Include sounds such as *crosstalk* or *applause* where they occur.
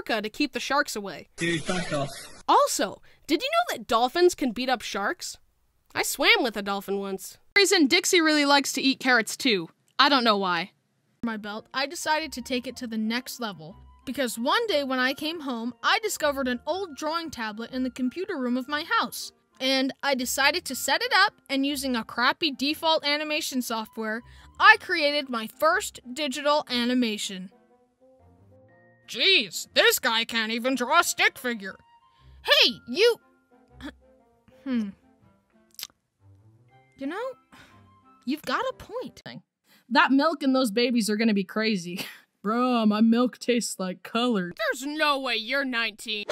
orca to keep the sharks away. Dude, back off. Also, did you know that dolphins can beat up sharks? I swam with a dolphin once. Reason Dixie really likes to eat carrots too. I don't know why. My belt, I decided to take it to the next level. Because one day when I came home, I discovered an old drawing tablet in the computer room of my house. And I decided to set it up, and using a crappy default animation software, I created my first digital animation. Jeez, this guy can't even draw a stick figure. Hey, you. *clears throat* Hmm. You know, you've got a point. That milk and those babies are gonna be crazy. *laughs* Bro, my milk tastes like color. There's no way you're 19.